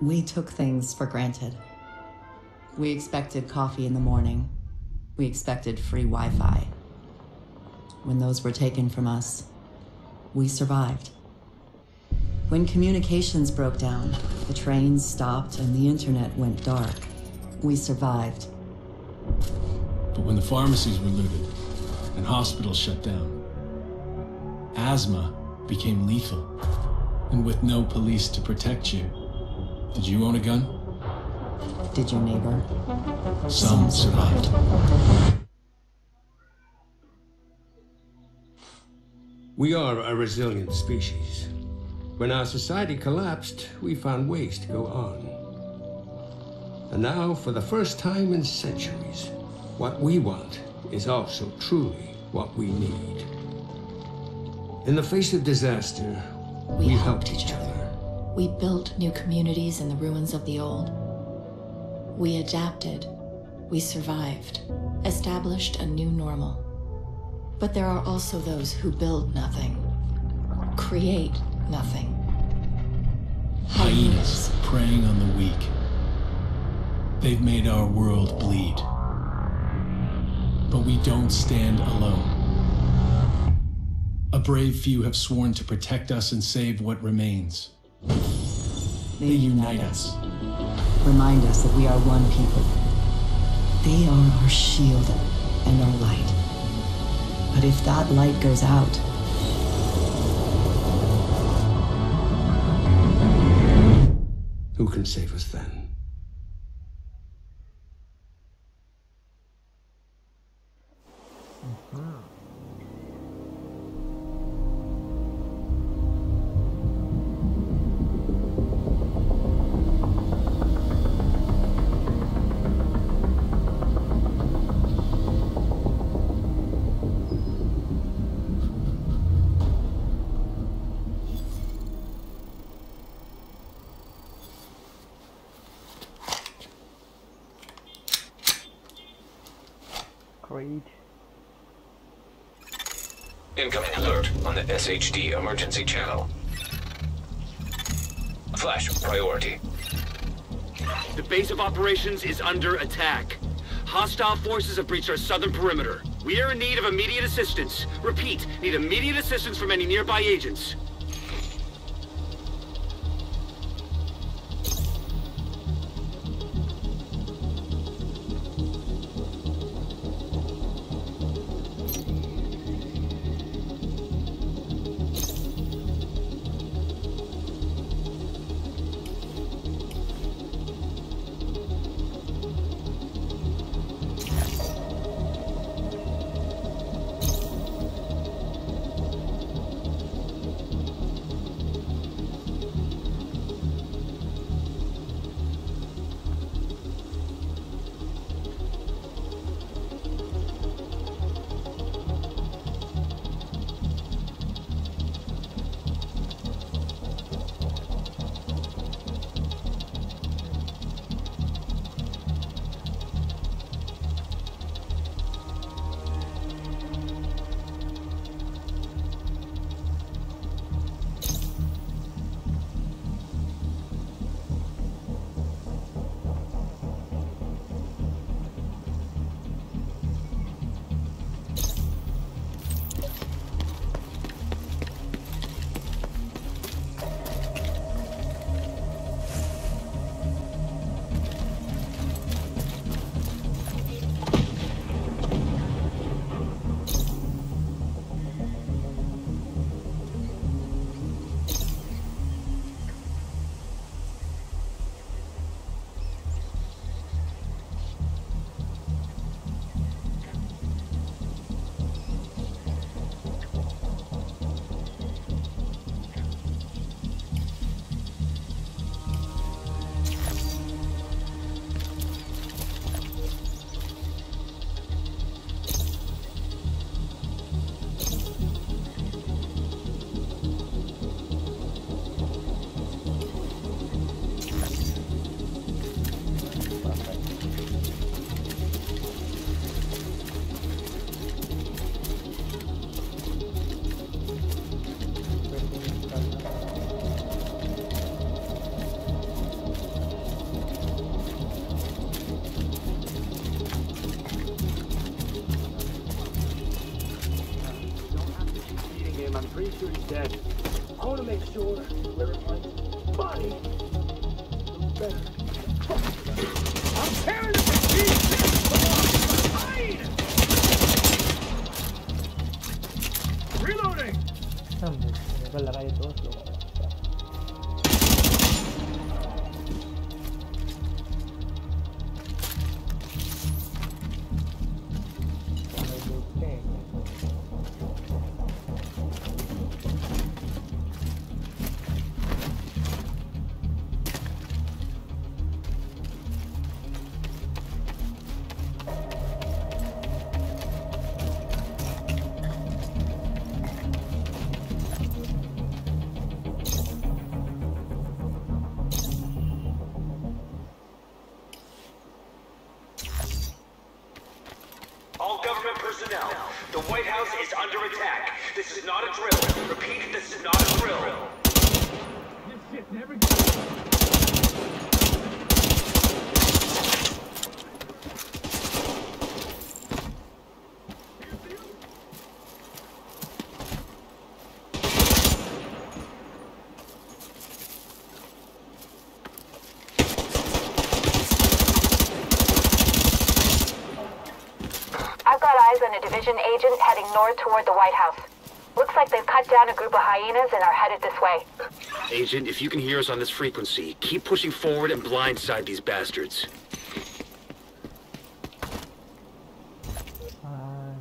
We took things for granted. We expected coffee in the morning. We expected free Wi Fi. When those were taken from us, we survived. When communications broke down, the trains stopped and the internet went dark, we survived. But when the pharmacies were looted and hospitals shut down, asthma became lethal. And with no police to protect you, did you own a gun? Did your neighbor? Some survived. We are a resilient species. When our society collapsed, we found ways to go on. And now, for the first time in centuries, what we want is also truly what we need. In the face of disaster, we, We helped helped each each other. We built new communities in the ruins of the old. We adapted. We survived. Established a new normal. But there are also those who build nothing. Create nothing. Hyenas preying on the weak. They've made our world bleed. But we don't stand alone. A brave few have sworn to protect us and save what remains. They, They unite us. Remind us that we are one people. They are our shield and our light. But if that light goes out, Who can save us then? Creed. Incoming alert on the SHD emergency channel. Flash priority. The base of operations is under attack. Hostile forces have breached our southern perimeter. We are in need of immediate assistance. Repeat, need immediate assistance from any nearby agents. north toward the White House. Looks like they've cut down a group of hyenas and are headed this way. Agent, if you can hear us on this frequency, keep pushing forward and blindside these bastards. Uh,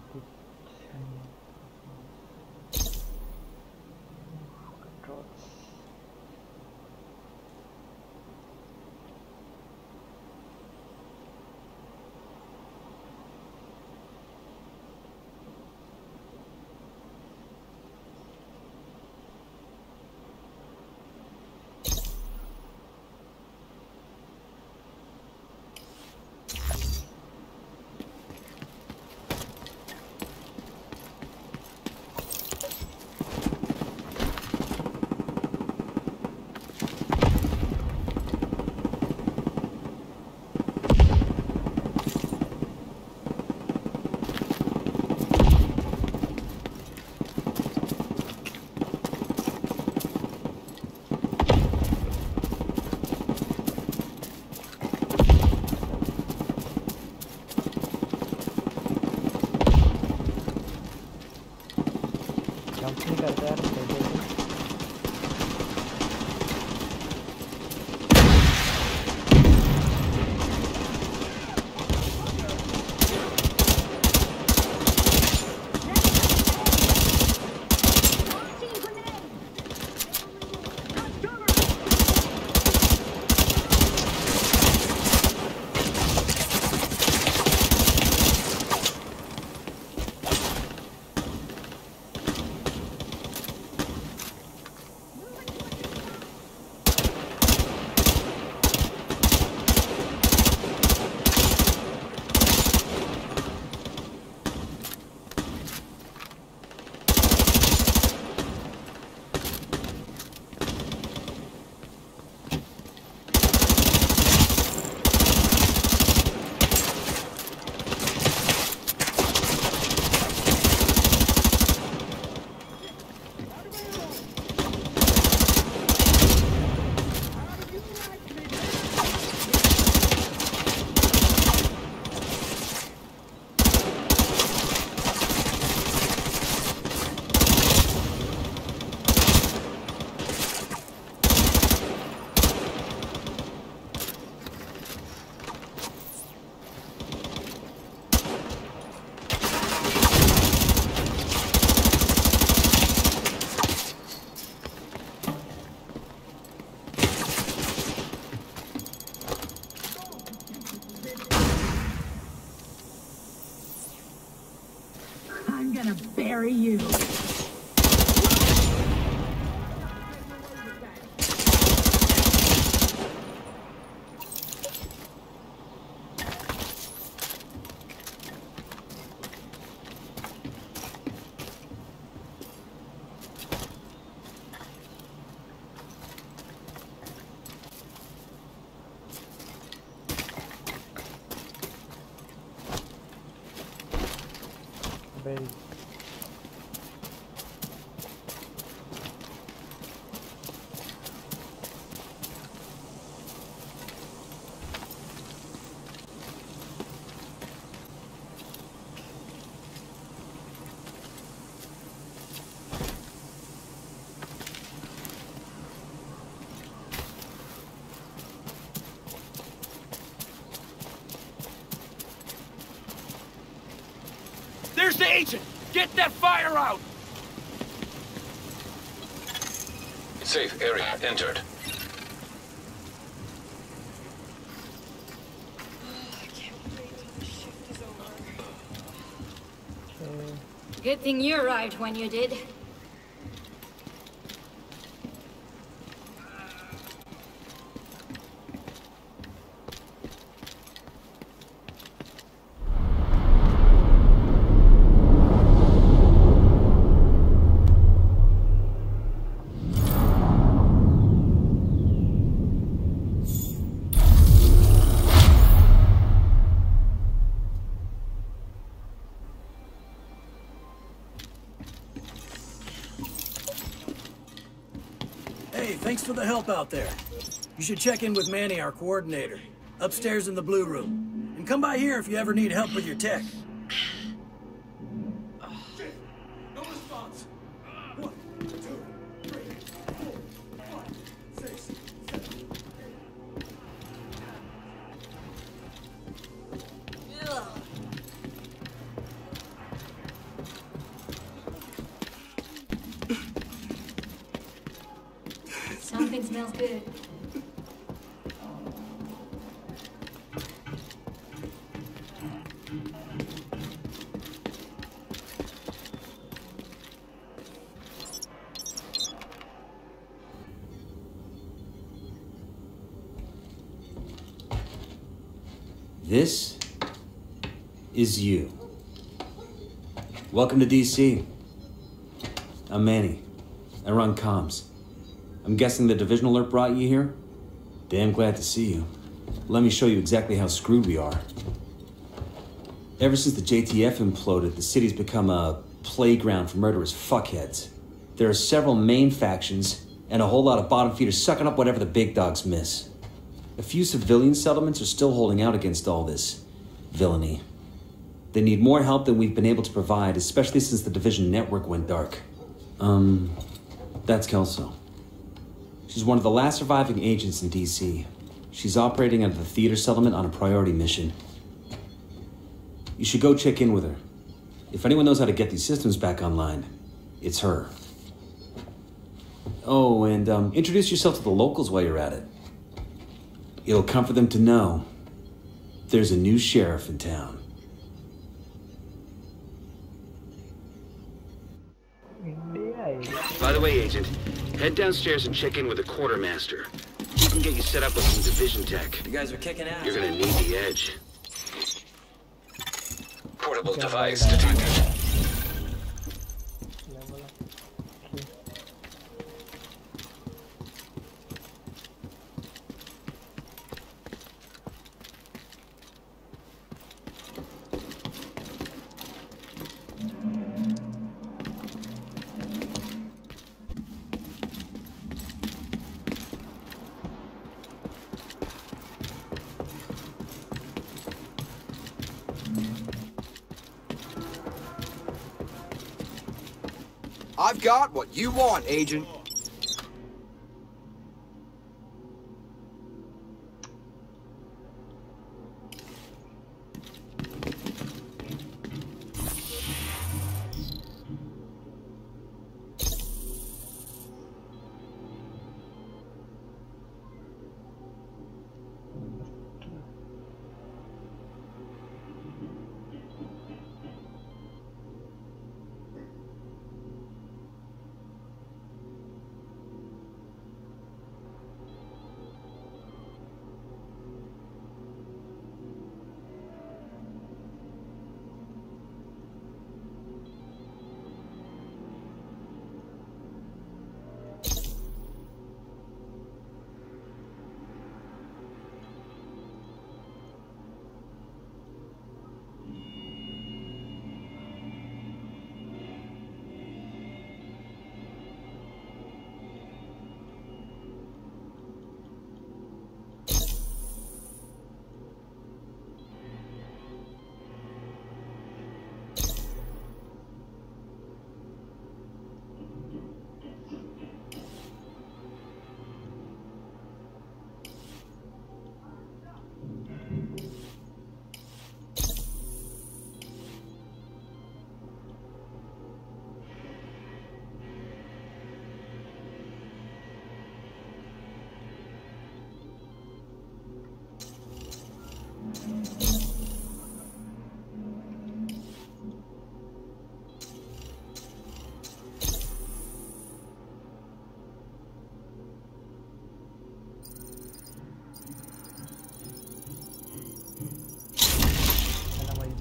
the agent! Get that fire out! Safe area entered. Good thing you arrived when you did. Hey, thanks for the help out there. You should check in with Manny, our coordinator, upstairs in the blue room. And come by here if you ever need help with your tech. Is you. Welcome to DC. I'm Manny. I run comms. I'm guessing the division alert brought you here? Damn glad to see you. Let me show you exactly how screwed we are. Ever since the JTF imploded, the city's become a playground for murderous fuckheads. There are several main factions, and a whole lot of bottom feeders sucking up whatever the big dogs miss. A few civilian settlements are still holding out against all this villainy. They need more help than we've been able to provide, especially since the division network went dark. Um, that's Kelso. She's one of the last surviving agents in DC. She's operating out of the theater settlement on a priority mission. You should go check in with her. If anyone knows how to get these systems back online, it's her. Oh, and um, introduce yourself to the locals while you're at it. It'll comfort them to know there's a new sheriff in town. The way, Agent, head downstairs and check in with the quartermaster. He can get you set up with some division tech. You guys are kicking ass. You're gonna need the edge. Portable device detected. I've got what you want, Agent.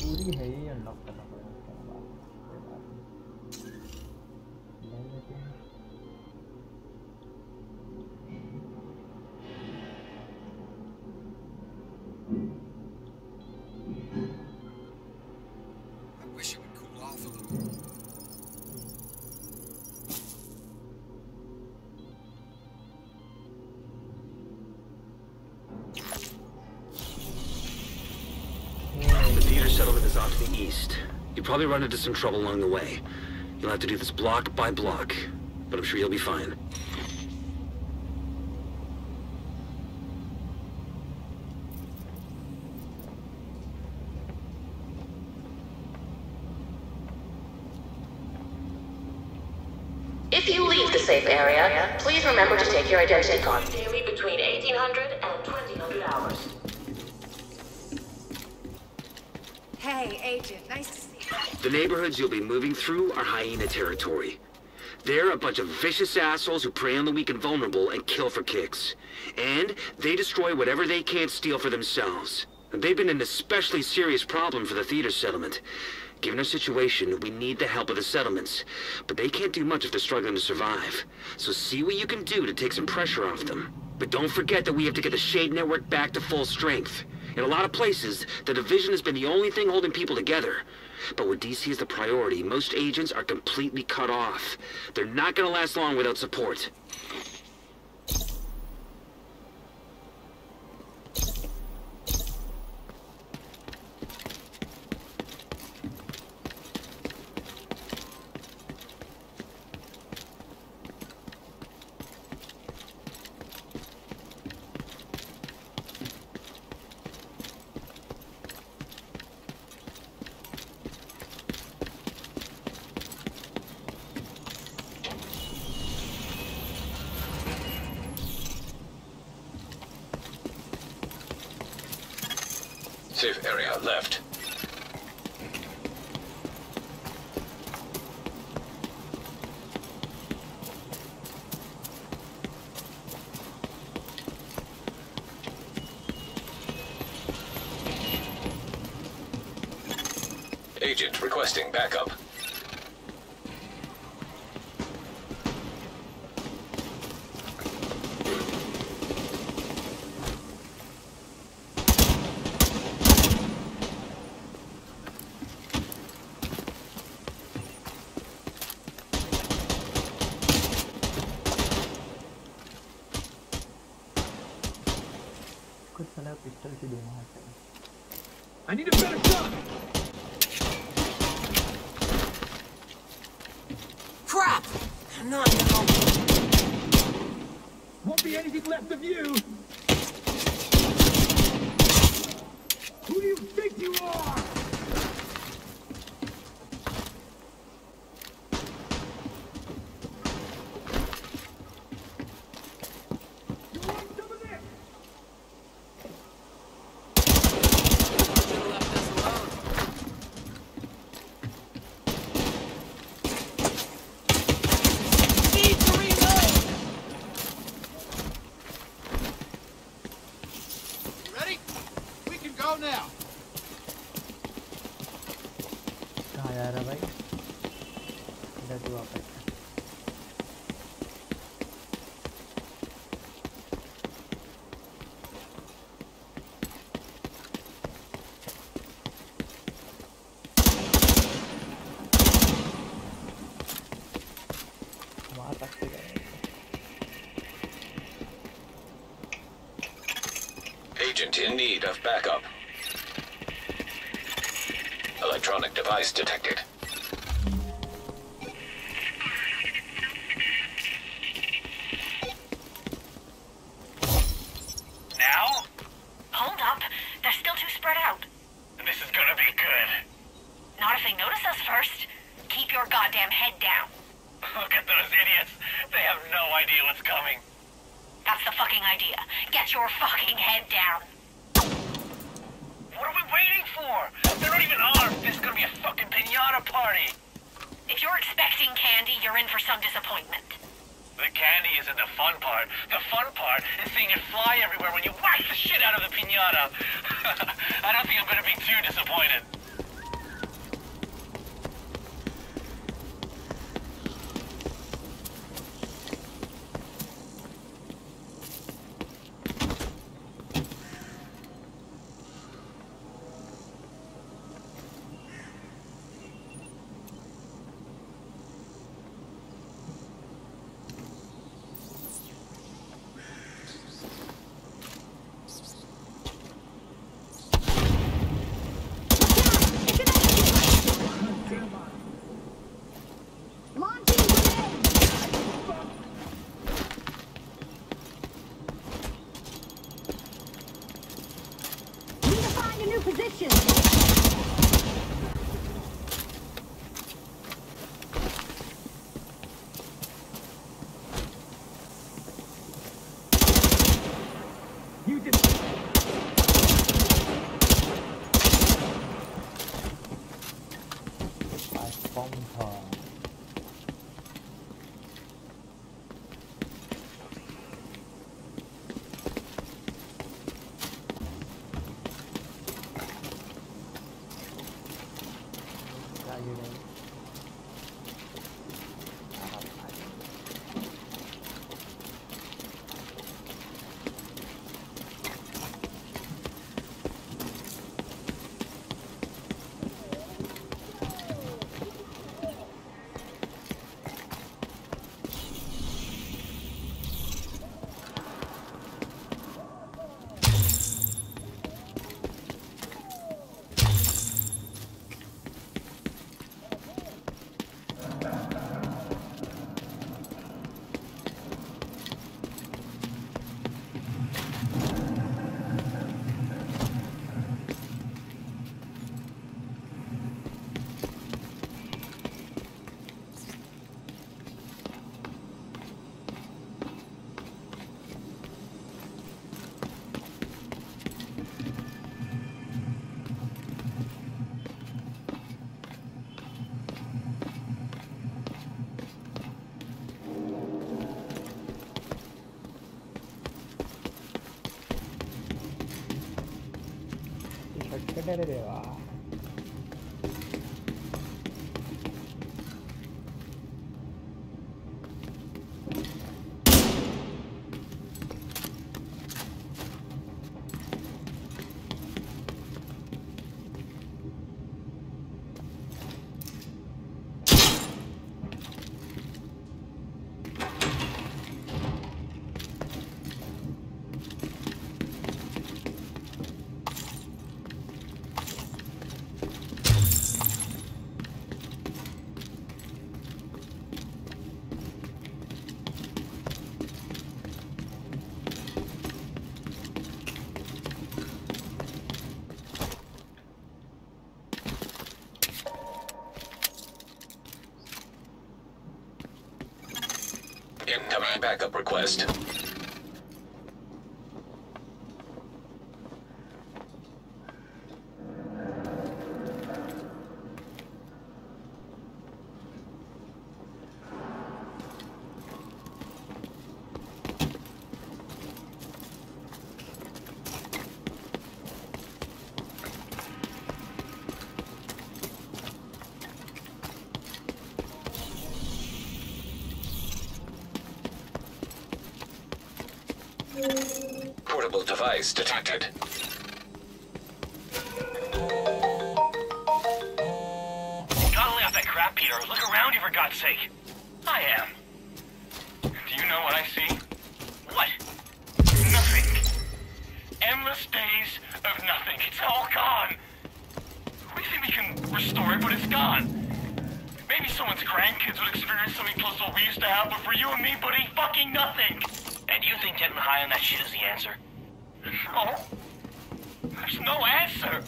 पूरी है ये unlock करना पड़ेगा। Probably run into some trouble along the way. You'll have to do this block by block, but I'm sure you'll be fine. If you leave the safe area, please remember to take your identity card you'll be moving through are hyena territory. They're a bunch of vicious assholes who prey on the weak and vulnerable and kill for kicks. And they destroy whatever they can't steal for themselves. They've been an especially serious problem for the theater settlement. Given our situation, we need the help of the settlements. But they can't do much if they're struggling to survive. So see what you can do to take some pressure off them. But don't forget that we have to get the SHD Network back to full strength. In a lot of places, the Division has been the only thing holding people together. But with DC as the priority, most agents are completely cut off. They're not gonna last long without support. Safe area left. Agent requesting backup. Electronic detected. Now? Hold up. They're still too spread out. This is gonna be good. Not if they notice us first. Keep your goddamn head down. Look at those idiots. They have no idea what's coming. That's the fucking idea. Get your fucking head down. What are we waiting for? They're not even armed. This is gonna be a fucking pinata party. If you're expecting candy, you're in for some disappointment. The candy isn't the fun part. The fun part is seeing it fly everywhere when you whack the shit out of the pinata. I don't think I'm gonna be too disappointed. シャレ backup request. Portable device detected. Gotta lay off that crap, Peter. Look around you, for God's sake. I am. Do you know what I see? What? Nothing. Endless days of nothing. It's all gone. We think we can restore it, but it's gone. Maybe someone's grandkids would experience something close to what we used to have, but for you and me, buddy, fucking nothing. And you think getting high on that shit is the answer? No. There's no answer.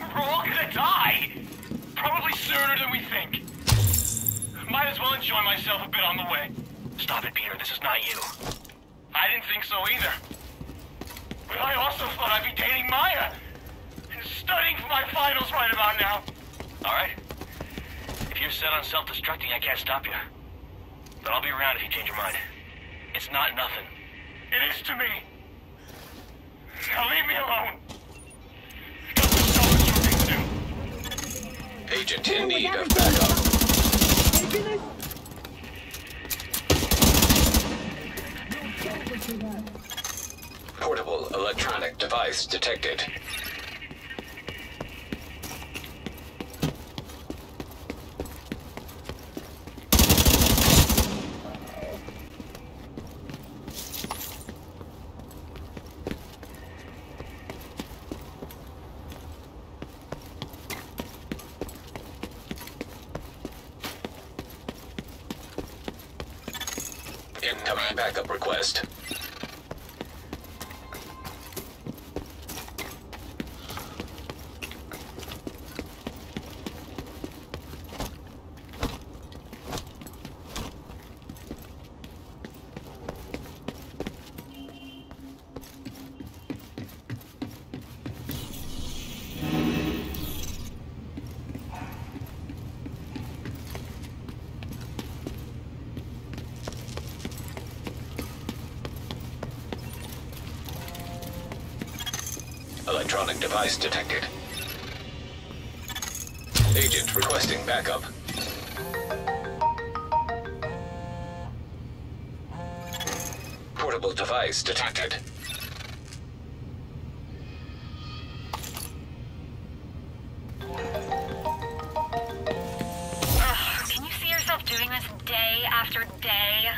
We're all gonna die. Probably sooner than we think. Might as well enjoy myself a bit on the way. Stop it, Peter. This is not you. I didn't think so either. But I also thought I'd be dating Maya. And studying for my finals right about now. Alright. If you're set on self-destructing, I can't stop you. But I'll be around if you change your mind. It's not nothing. It is to me. Now leave me alone. Agent in need of backup. Portable electronic device detected. Incoming backup request. Electronic device detected. Agent requesting backup. Portable device detected. Ugh, can you see yourself doing this day after day?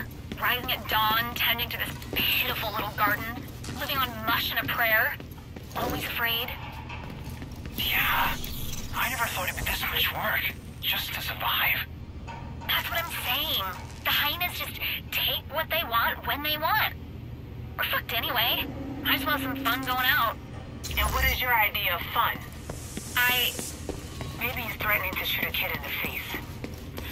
Rising at dawn, tending to this pitiful little garden, living on mush and a prayer? Always afraid? Yeah. I never thought it'd be this much work. Just to survive. That's what I'm saying. The hyenas just take what they want when they want. We're fucked anyway. Might as well have some fun going out. And what is your idea of fun? I... Maybe he's threatening to shoot a kid in the face.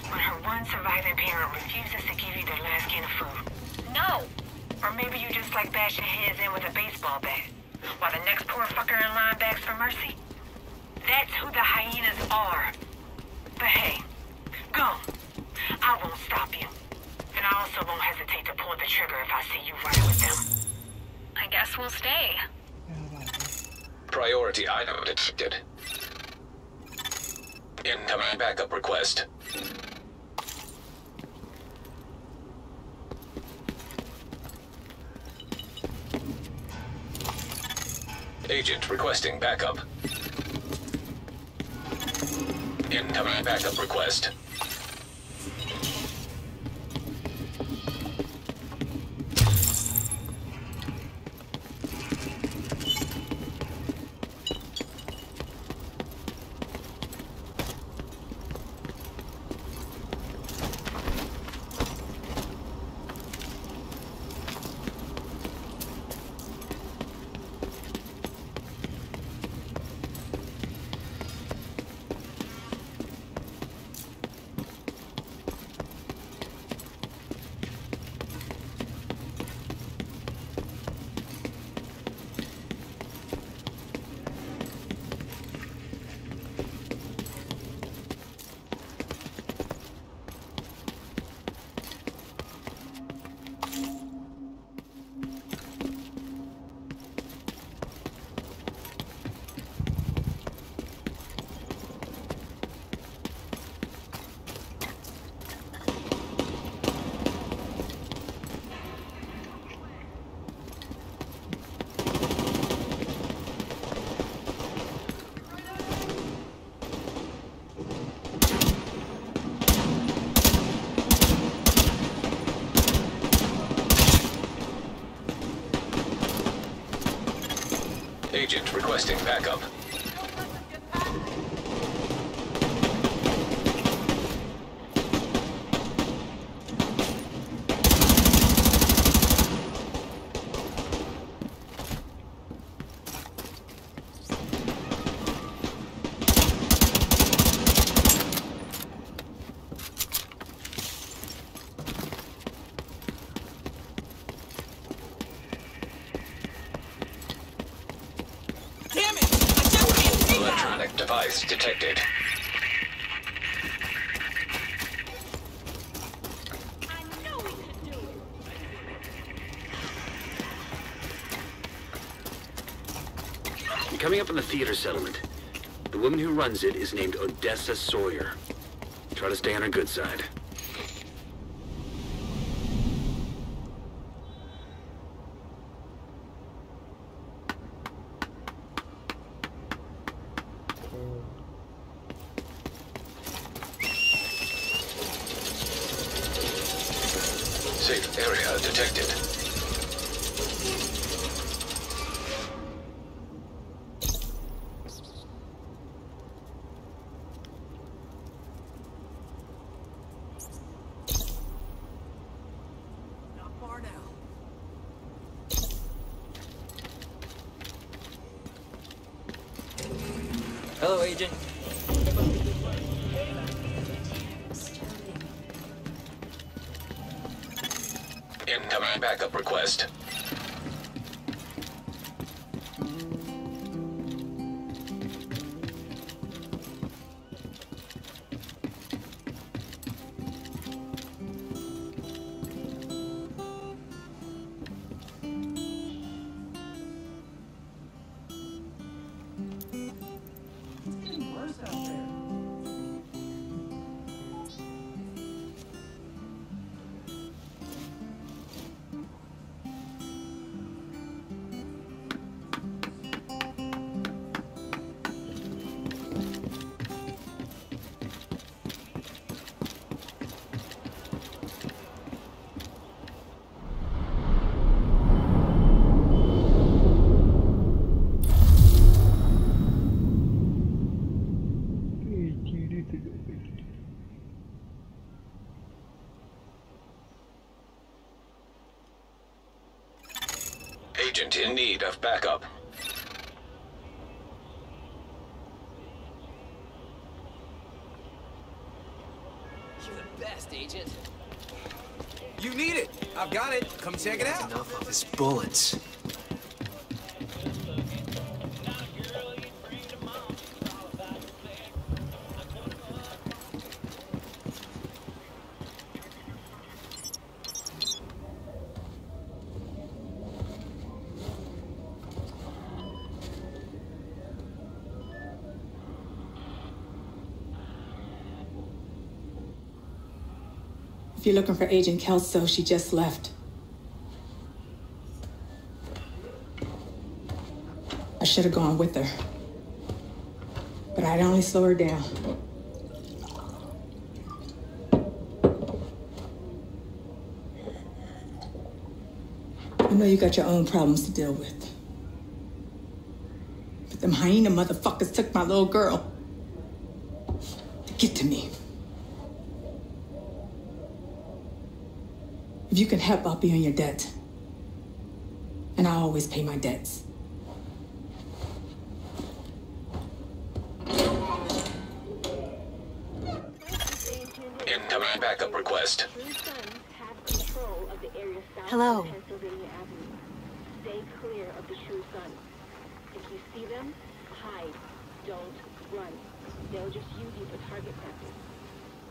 When her one surviving parent refuses to give you their last can of food. No. Or maybe you just like bashing heads in with a baseball bat. While the next poor fucker in line begs for mercy. That's who the hyenas are. But hey, go. I won't stop you. And I also won't hesitate to pull the trigger if I see you right with them. I guess we'll stay. Priority item detected. Incoming backup request. Agent requesting backup. Incoming backup request. On the theater settlement. The woman who runs it is named Odessa Sawyer. Try to stay on her good side. In need of backup. You're the best, Agent. You need it. I've got it. Come check it out. Enough of his bullets. Looking for Agent Kelso, she just left. I should have gone with her. But I'd only slow her down. I know you got your own problems to deal with. But them hyena motherfuckers took my little girl. To get to me. If you can help, I'll be on your debt. And I always pay my debts. Incoming backup request. Hello. Stay clear of the True Sons. If you see them, hide. Don't run. They'll just use you for target practice.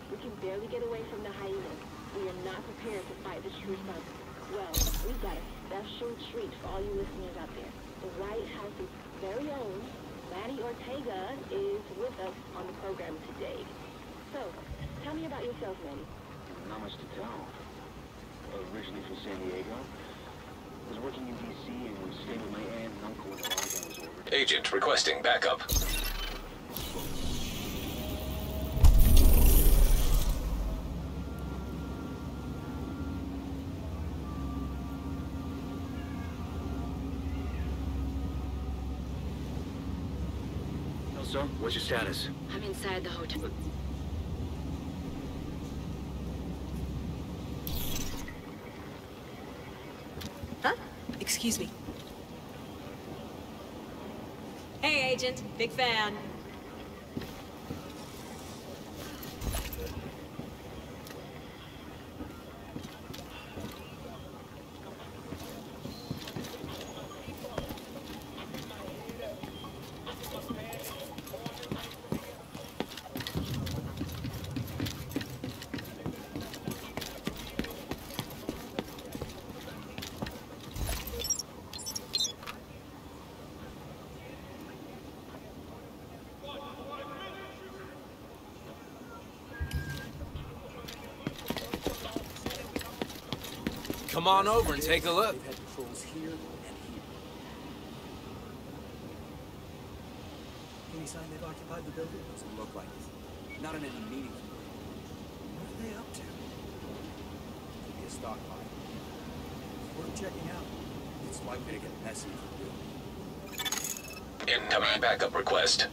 We can barely get away from the hyenas. We are not prepared to fight the True Sons. Well, we've got a special treat for all you listeners out there. The White House's very own Manny Ortega is with us on the program today. So, tell me about yourself, Manny. Not much to tell. Originally from San Diego. I Was working in D.C. and was staying with my aunt and uncle when the lockdown was over. Agent requesting backup. What's your status? I'm inside the hotel. Huh? Excuse me. Hey, Agent. Big fan. Come on over and take a look. Any sign they've occupied the building? Doesn't look like it. Not in any meaningful way. What are they up to? Could be a stockpile. Worth checking out. It's likely to get messy if we do. Incoming backup request.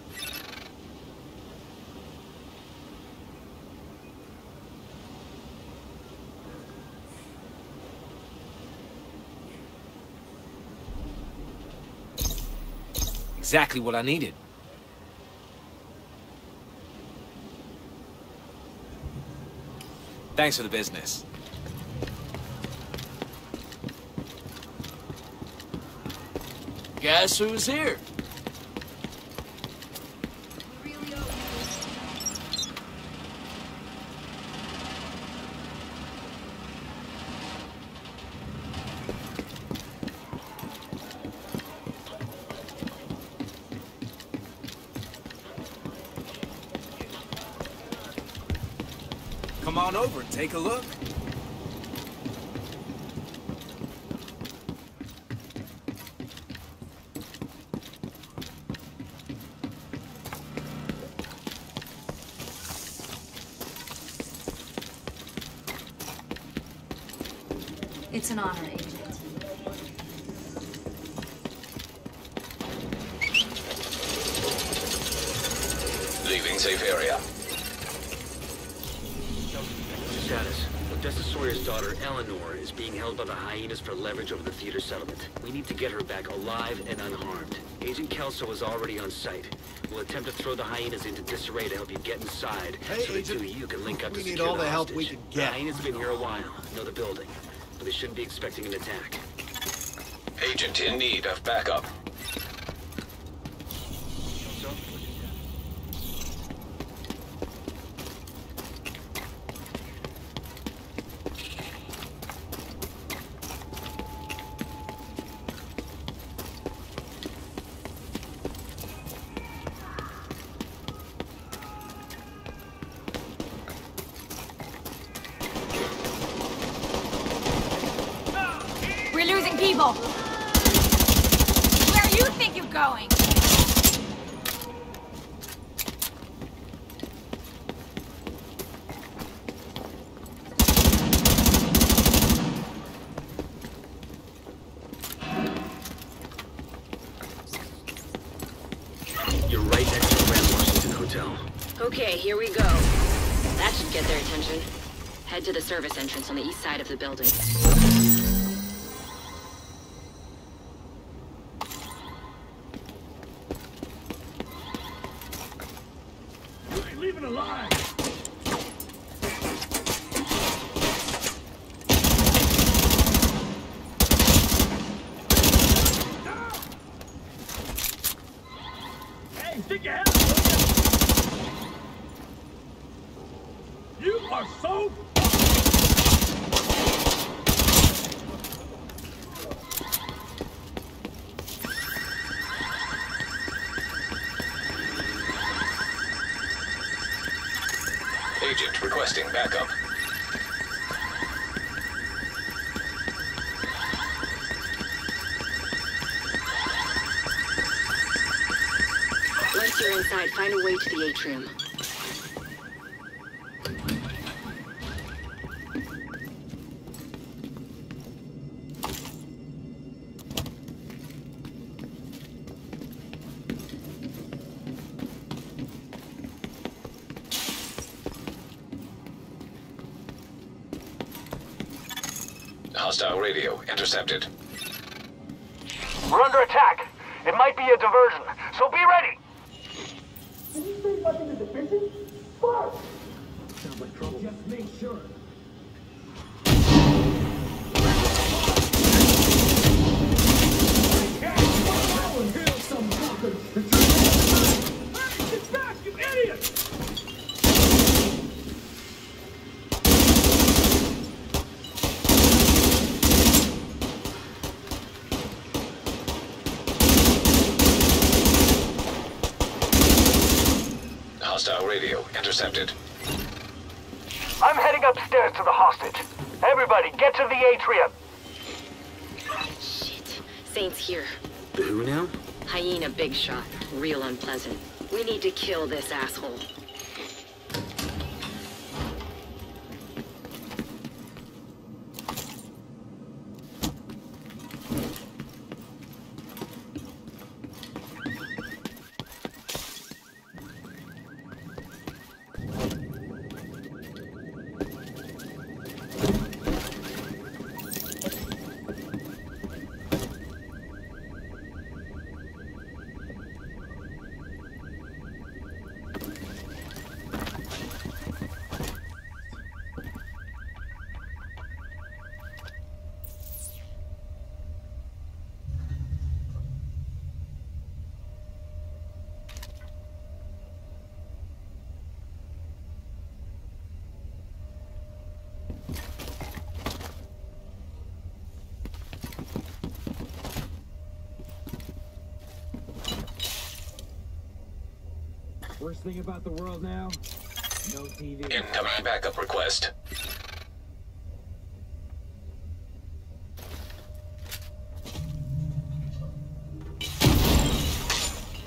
Exactly what I needed. Thanks for the business. Guess who's here? come on over and take a look. It's an honor, Agent. Held by the hyenas for leverage over the theater settlement. We need to get her back alive and unharmed. Agent Kelso is already on site. We'll attempt to throw the hyenas into disarray to help you get inside, Hey, so the Agent, two of you can link up we to need all the help hostage. we can The get. hyenas have been here a while, know the building, but they shouldn't be expecting an attack. Agent in need of backup. Okay, here we go. That should get their attention. Head to the service entrance on the east side of the building. You ain't leaving alive. Hey, stick your head up, will ya? You are so Agent requesting backup. Once you're inside, find a way to the atrium. Hostile radio intercepted. We're under attack. It might be a diversion, so be ready. Did you say nothing to the bitches? Fuck! Sounds like trouble. Just make sure. Get back, you idiot! Hostile radio intercepted. I'm heading upstairs to the hostage. Everybody, get to the atrium. Saint's here. The who now? Hyena big shot. Real unpleasant. We need to kill this asshole. Thing about the world now? No TV. Incoming backup request.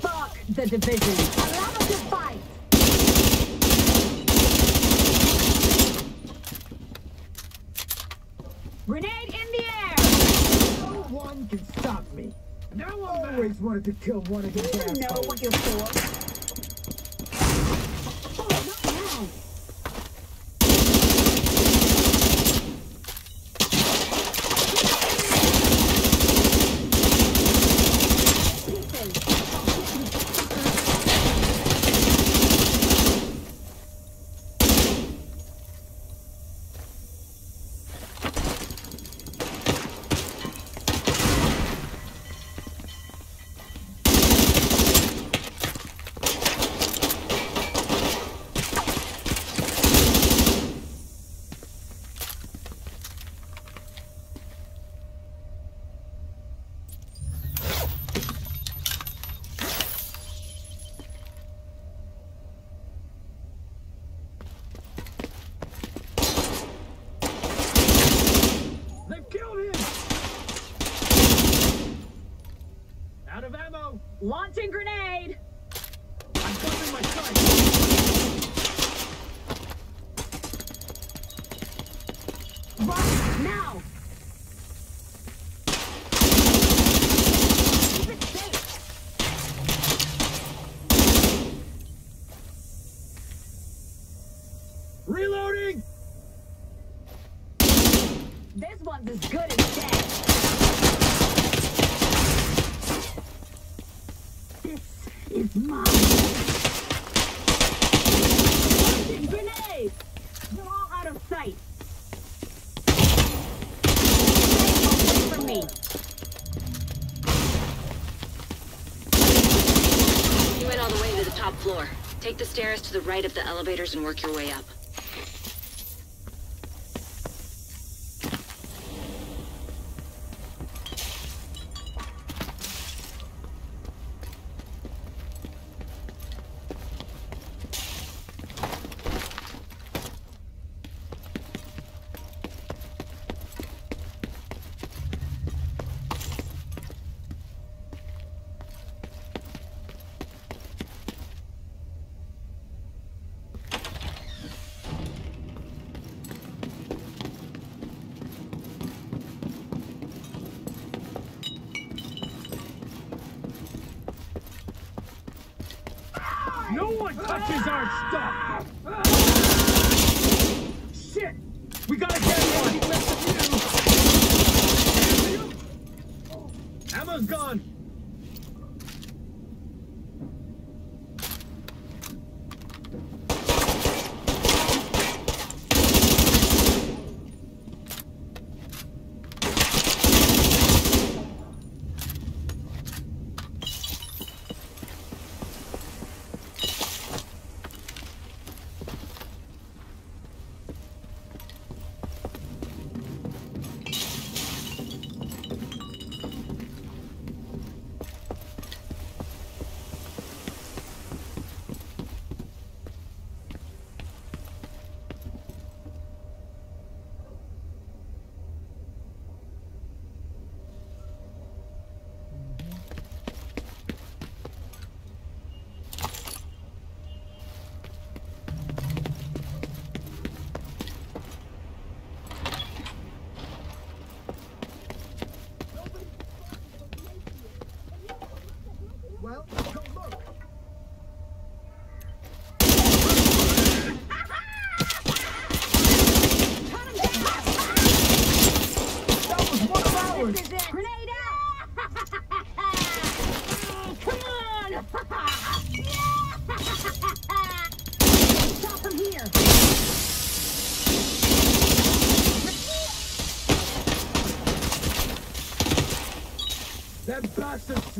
Fuck the division. Allow them to fight. Grenade in the air. No one can stop me. Now I always wanted to kill one of these You know what you're for. Oh, not now. They've killed him. Out of ammo. Launching grenade. I'm covering my sight. Run now. Keep it safe. Reloading. This one's as good as dead. This is mine. Launching grenade. You're all out of sight. Stay away from me. You went all the way to the top floor. Take the stairs to the right of the elevators and work your way up.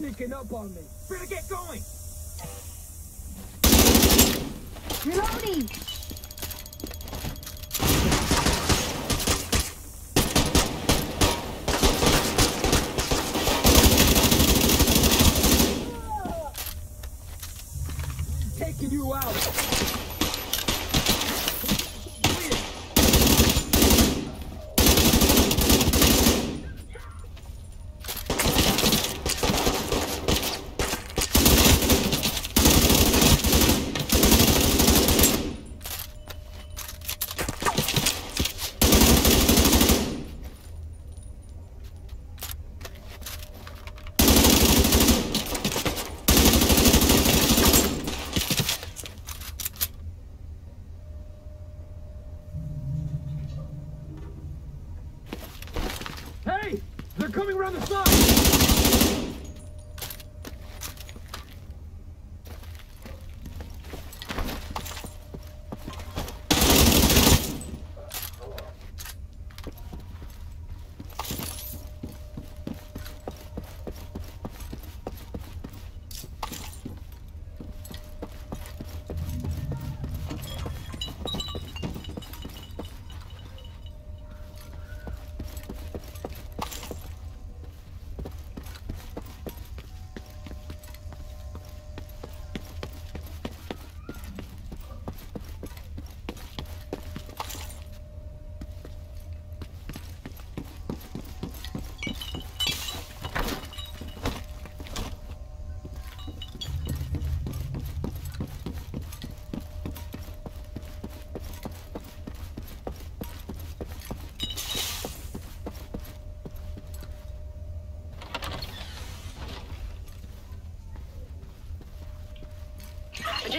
Sneaking up on me. Better get going.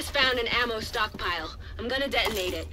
found an ammo stockpile. I'm gonna detonate it.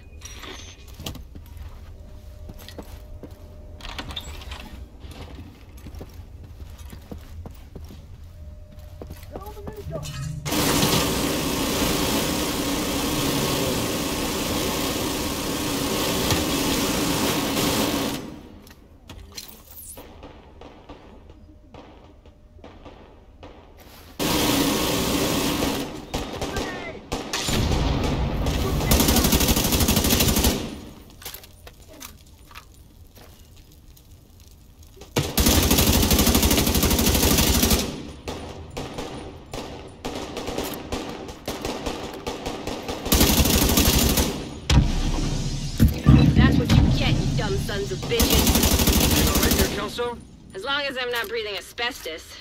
breathing asbestos.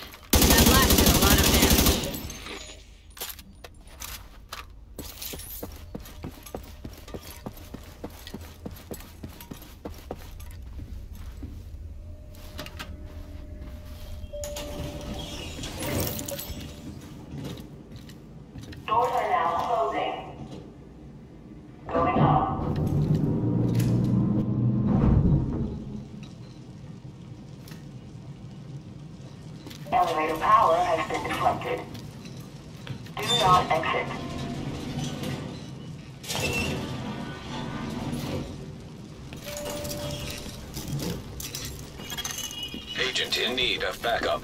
Do not exit. Agent in need of backup.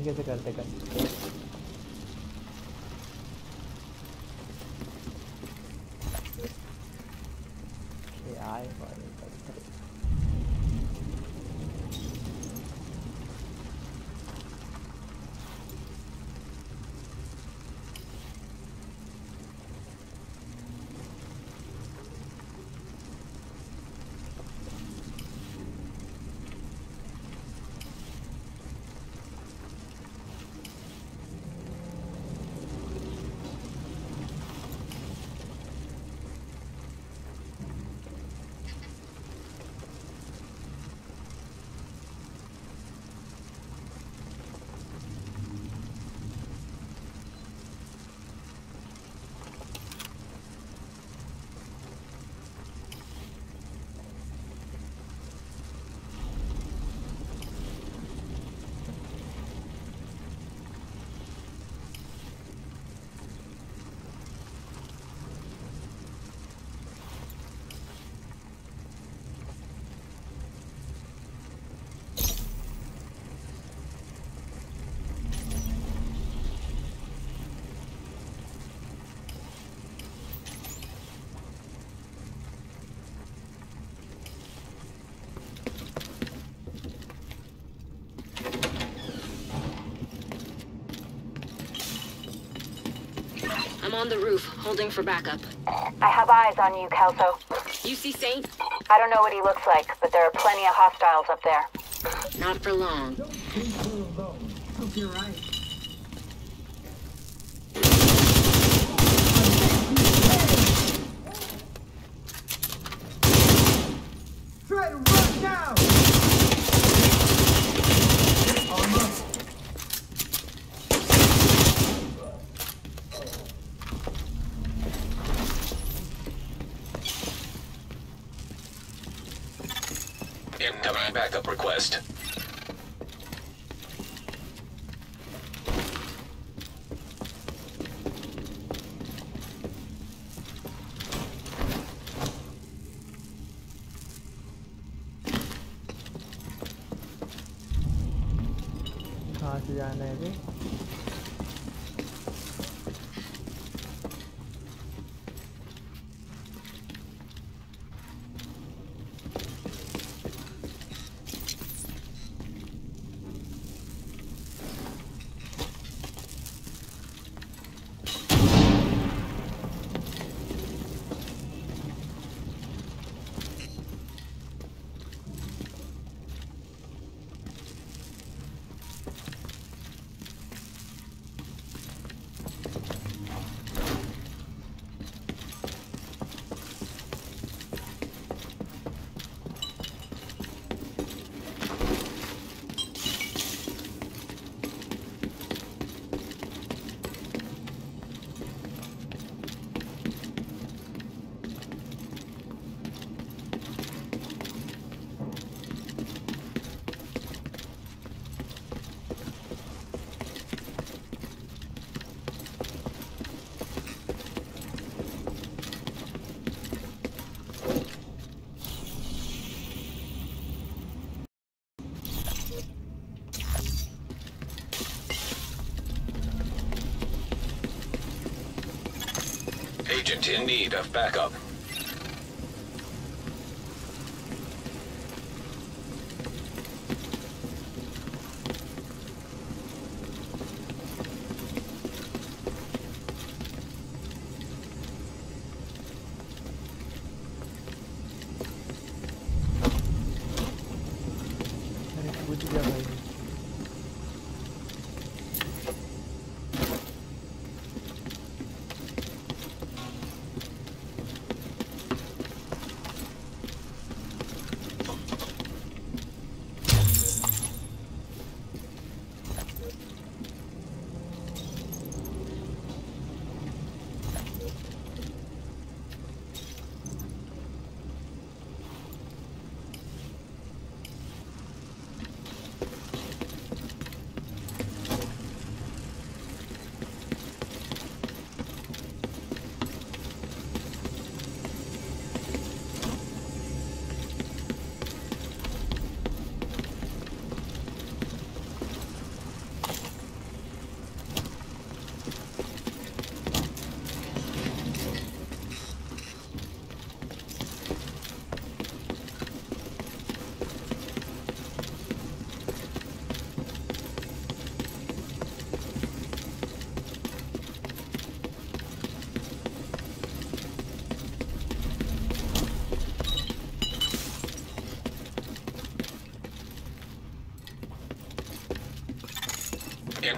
Change कैसे करते कर I'm on the roof, holding for backup. I have eyes on you, Kelso. You see Saint? I don't know what he looks like, but there are plenty of hostiles up there. Not for long. Hope you're right. Try to run now! Almost. Incoming backup request. In need of backup.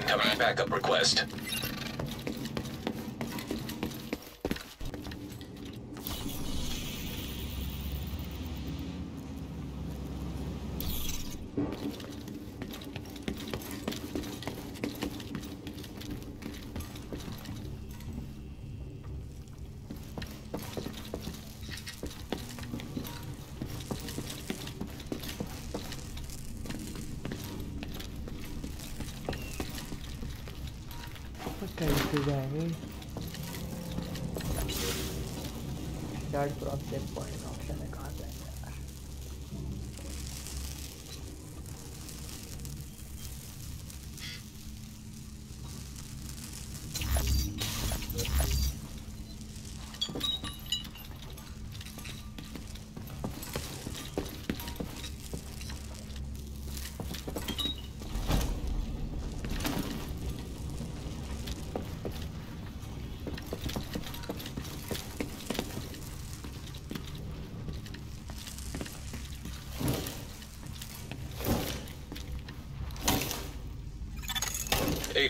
Incoming backup request.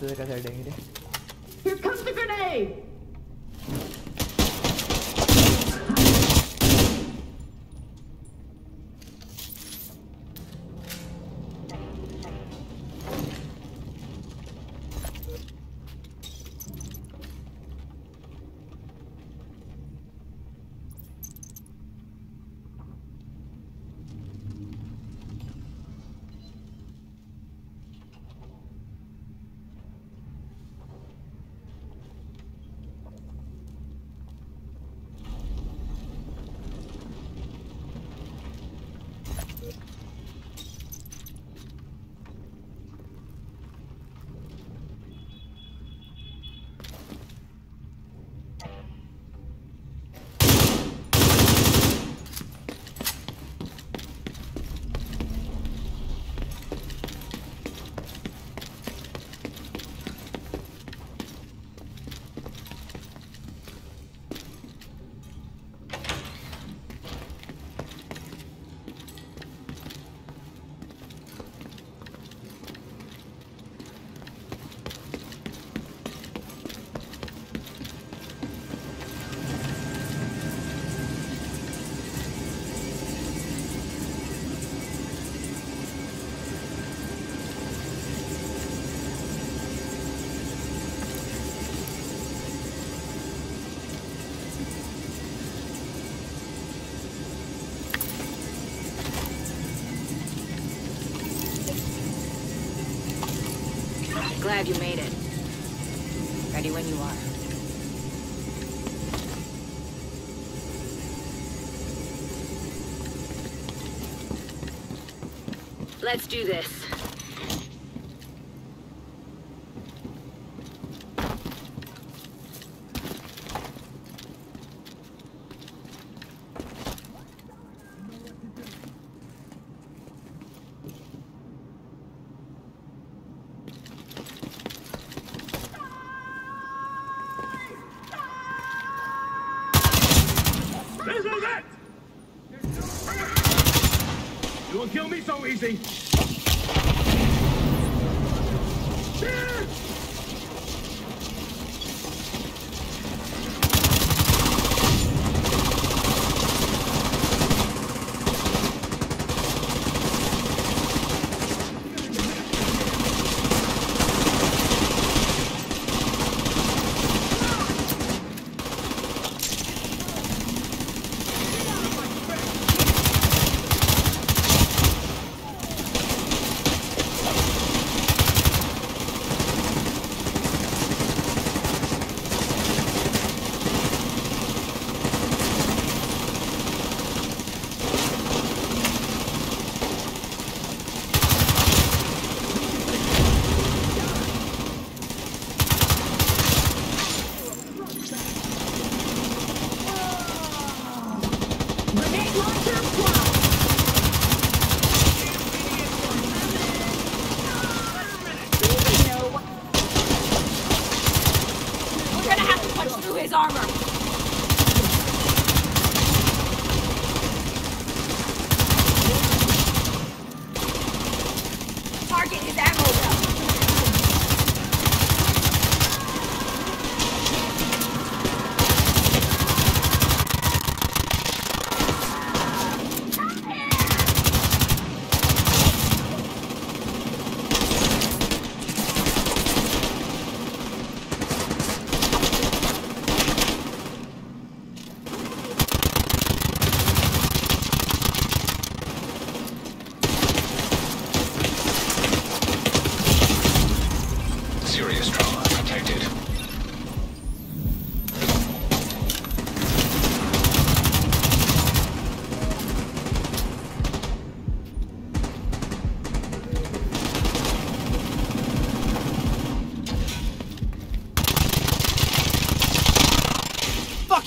दूसरे का side Glad you made it. Ready when you are. Let's do this.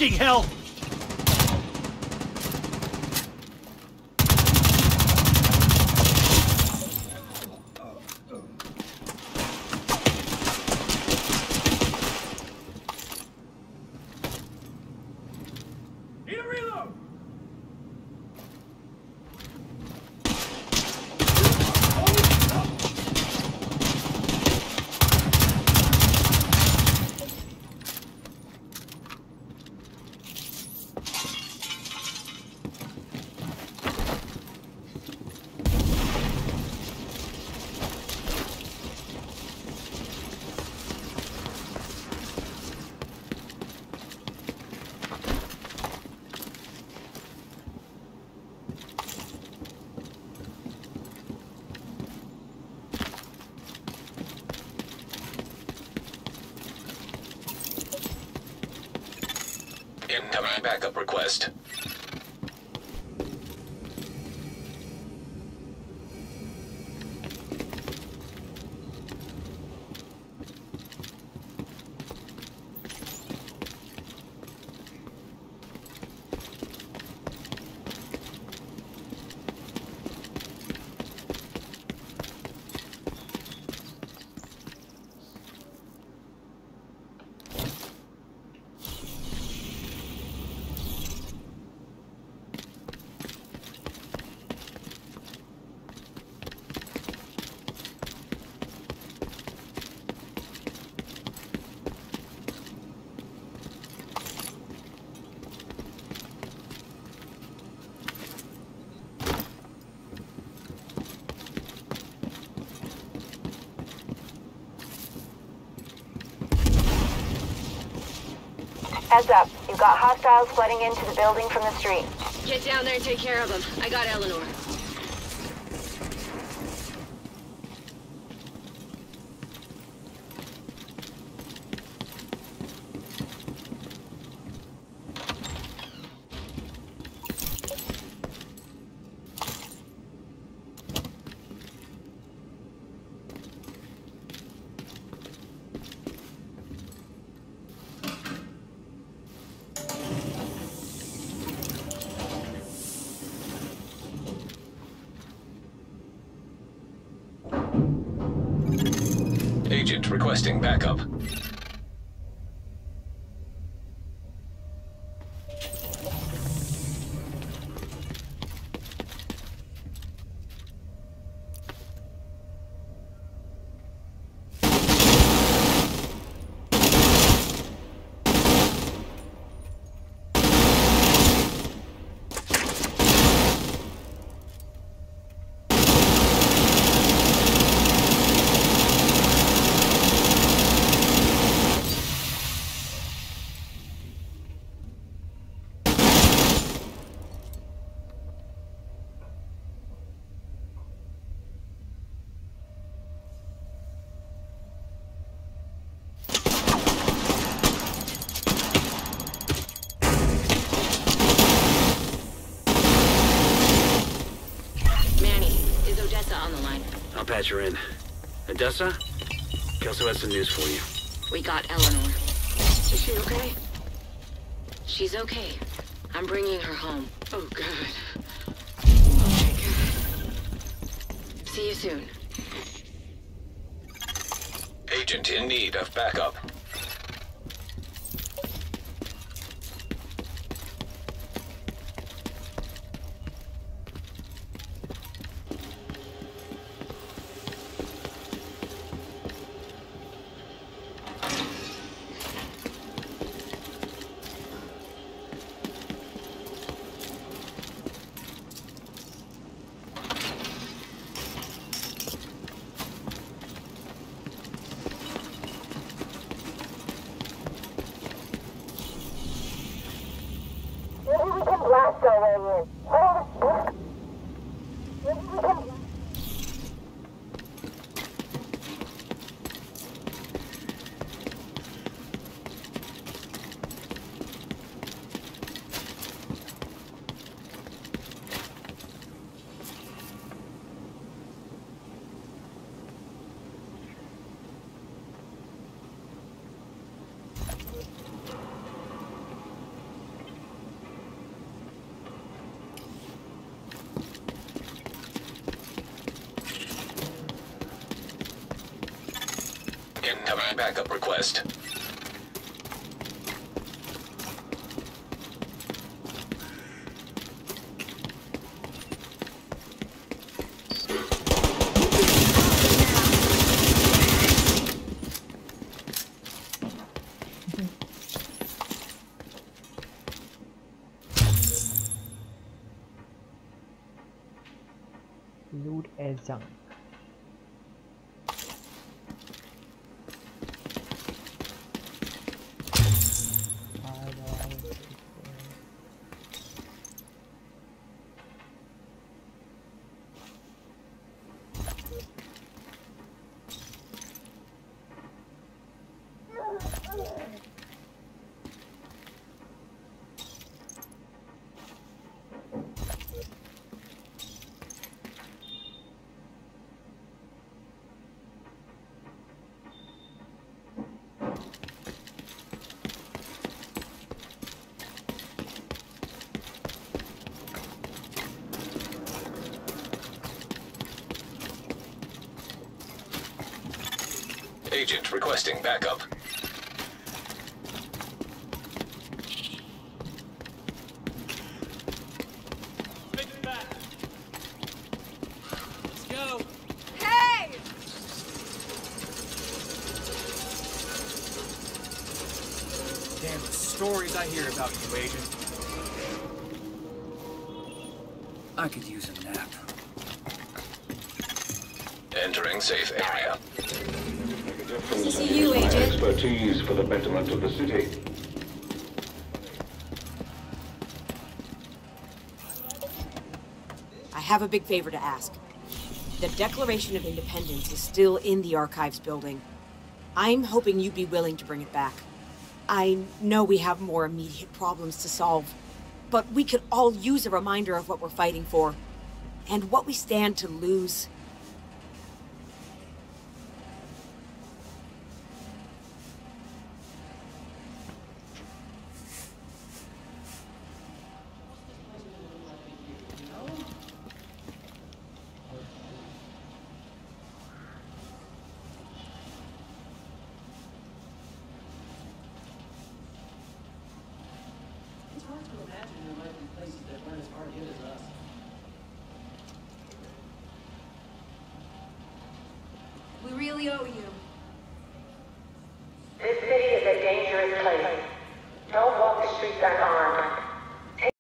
Fucking hell! Need a reload! Incoming backup request. Heads up. You've got hostiles flooding into the building from the street. Get down there and take care of them. I got Eleanor. Agent requesting backup. Manny, is Odessa on the line? I'll patch her in. Odessa? Kelso has some news for you. We got Eleanor. Is she okay? She's okay. I'm bringing her home. Oh, good. Okay, good. See you soon. Agent in need of backup. Agent requesting backup. Let's go. Hey! Damn the stories I hear about you, Agent. I could use a Expertise for the betterment of the city. I have a big favor to ask. The Declaration of Independence is still in the Archives building. I'm hoping you'd be willing to bring it back. I know we have more immediate problems to solve, but we could all use a reminder of what we're fighting for, and what we stand to lose.